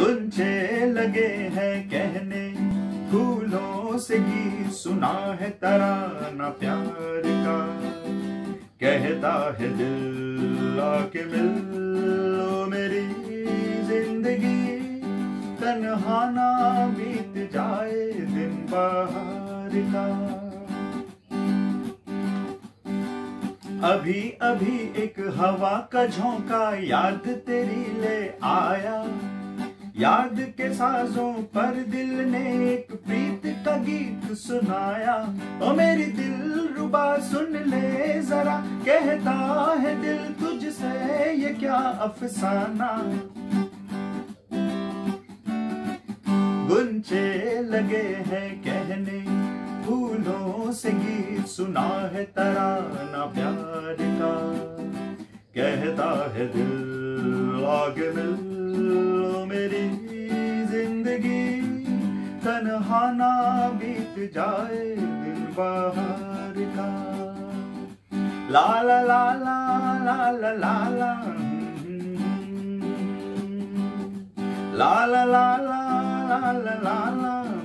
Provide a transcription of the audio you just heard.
गुंचे लगे हैं कहने। फूलों से गीत सुना है तराना प्यार का। कहता है दिल आके मिल मेरी ज़िंदगी। तन्हा ना बीत जाए दिन बाहर का। अभी अभी एक हवा का झोंका याद तेरी ले आया। याद के साजों पर दिल ने एक प्रीत का गीत सुनाया। ओ मेरी दिल रुबा सुन ले जरा, कहता है दिल तुझसे ये क्या अफसाना। गुंचे लगे हैं कहने, फूलों से गीत सुना है तराना प्यार का। कहता है दिल आगे मिल तन्हा ना बीत जाए दिन बाहर का ला ला ला ला ला ला ला ला ला ला ला ला ला ला ला